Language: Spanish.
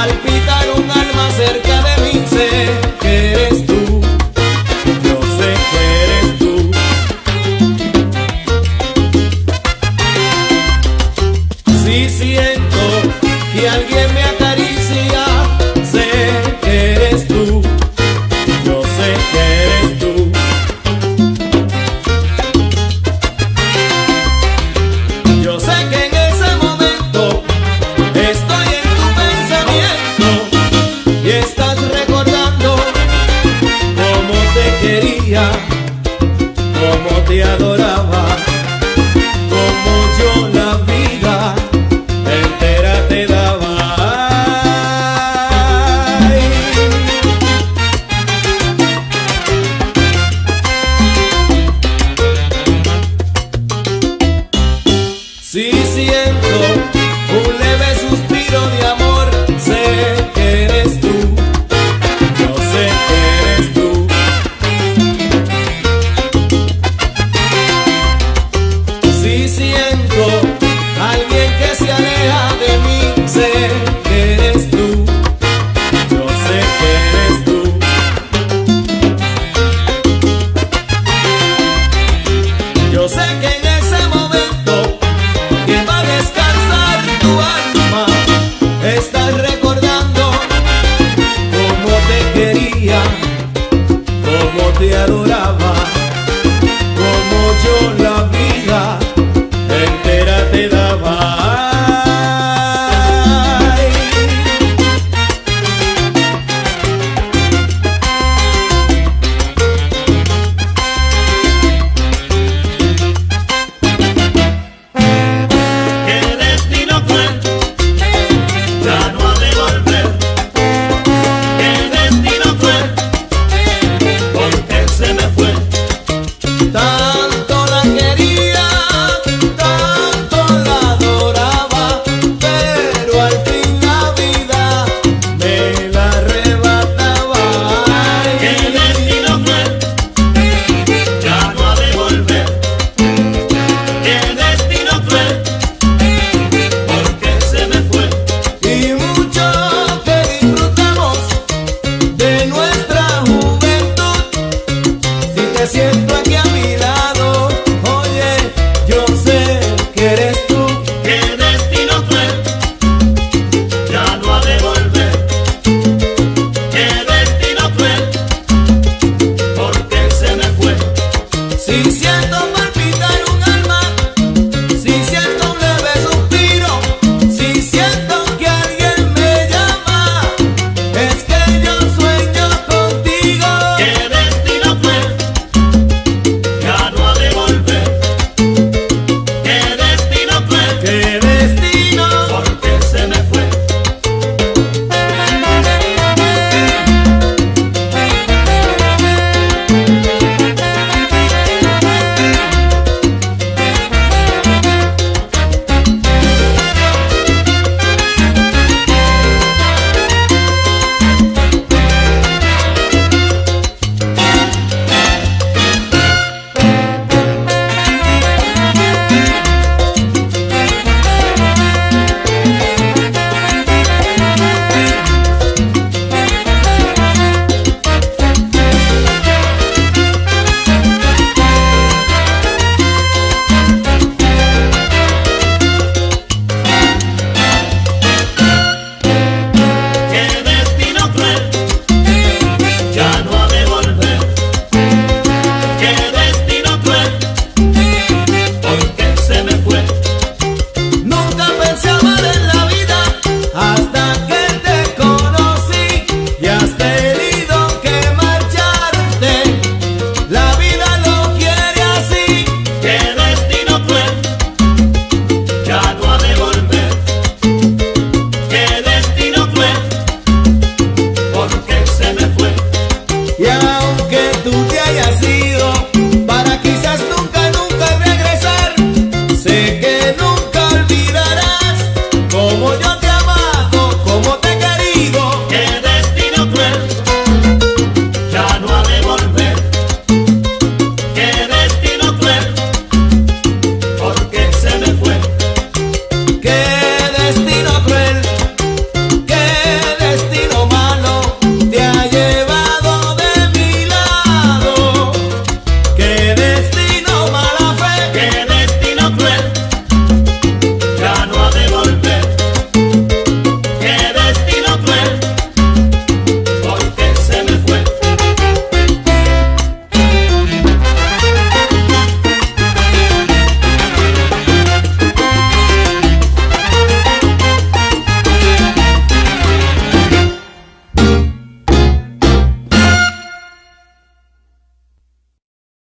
palpita. siento.